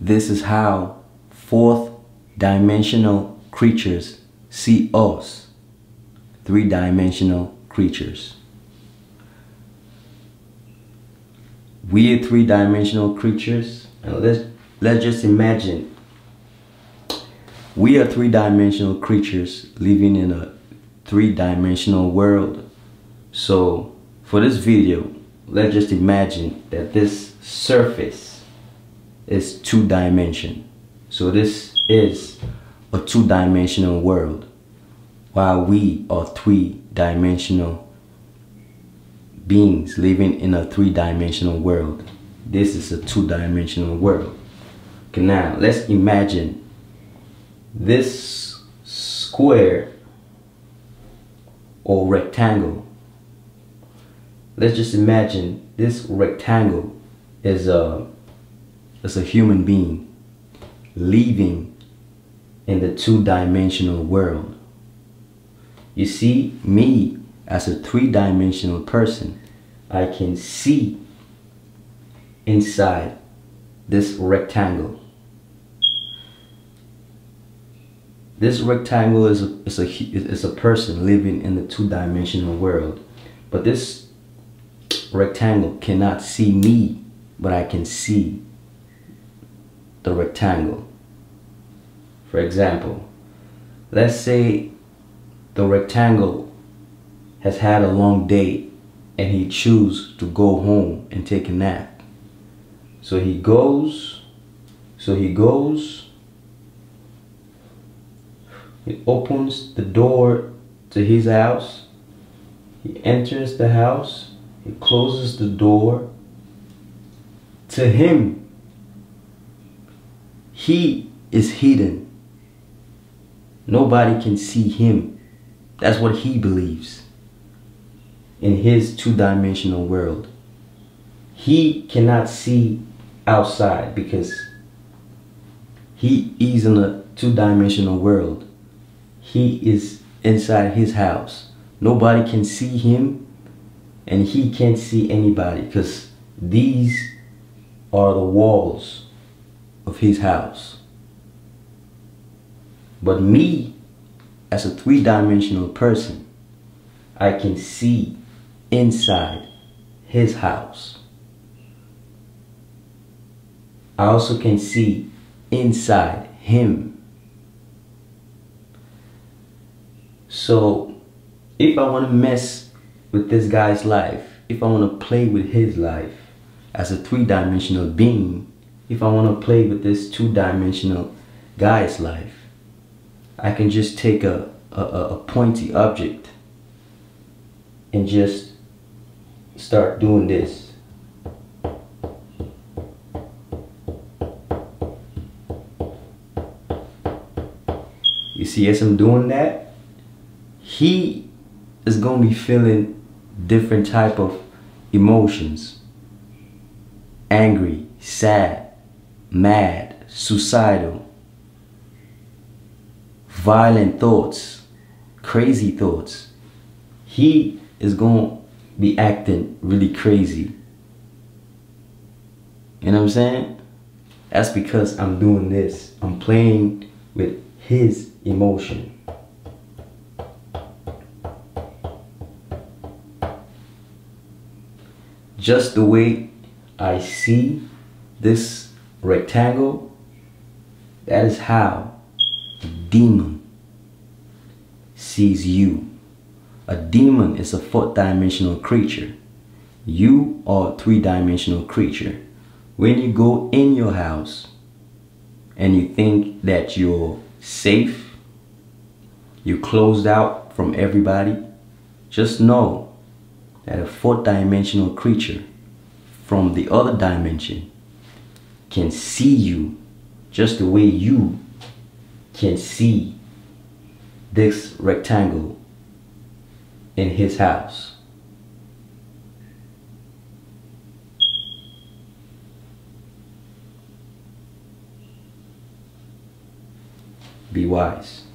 This is how fourth dimensional creatures see us. Three dimensional creatures. We are three dimensional creatures. And let's let's just imagine we are three dimensional creatures living in a three dimensional world. So for this video, let's just imagine that this surface is two dimension. So this is a two dimensional world while we are three dimensional beings living in a three dimensional world. This is a two dimensional world. Okay, now let's imagine this square or rectangle let's just imagine this rectangle is a is a human being living in the two-dimensional world. You see me as a three-dimensional person I can see inside this rectangle. This rectangle is a, is a, is a person living in the two-dimensional world but this rectangle cannot see me, but I can see the rectangle. For example, let's say the rectangle has had a long day and he choose to go home and take a nap. So he goes, so he goes, he opens the door to his house, he enters the house, he closes the door. To him, he is hidden. Nobody can see him. That's what he believes in his two dimensional world. He cannot see outside because he is in a two dimensional world. He is inside his house. Nobody can see him and he can't see anybody because these are the walls of his house. But me, as a three-dimensional person, I can see inside his house. I also can see inside him. So if I want to mess with this guy's life, if I want to play with his life as a three-dimensional being, if I want to play with this two-dimensional guy's life, I can just take a, a, a pointy object and just start doing this. You see, as I'm doing that, he is going to be feeling different type of emotions. Angry, sad, mad, suicidal, violent thoughts, crazy thoughts. He is going to be acting really crazy. You know what I'm saying? That's because I'm doing this. I'm playing with his emotion. just the way I see this rectangle, that is how a demon sees you. A demon is a fourth dimensional creature. You are a three dimensional creature. When you go in your house and you think that you're safe, you're closed out from everybody, just know that a fourth dimensional creature from the other dimension can see you just the way you can see this rectangle in his house. Be wise.